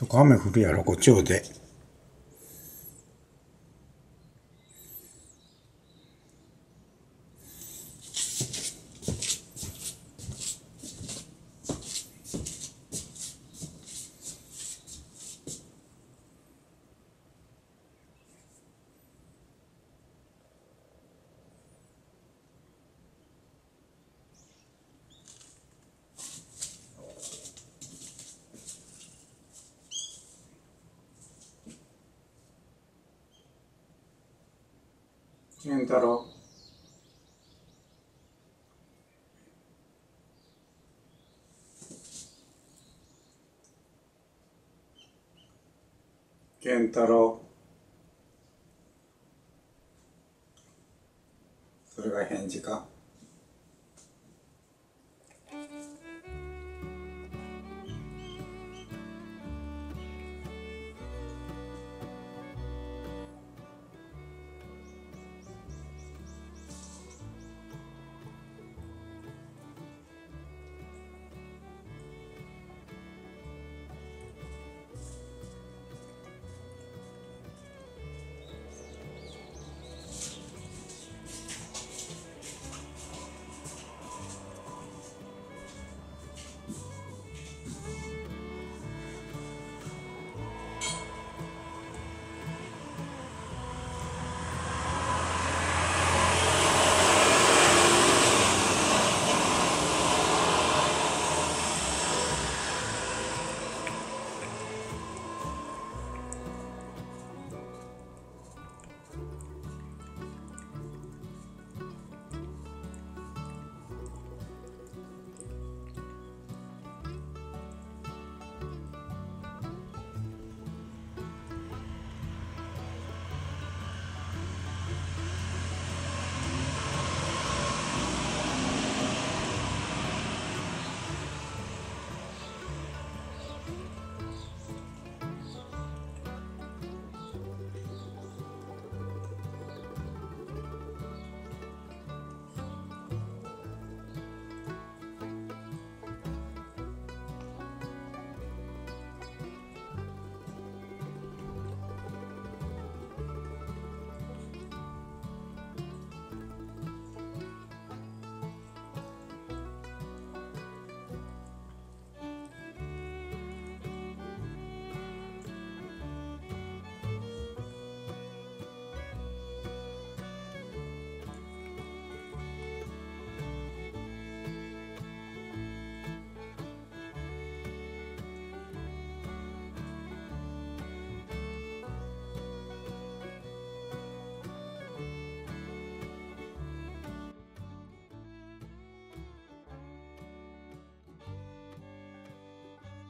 そこ雨降るやろ、こっちおで。健太郎。健太郎。それが返事か？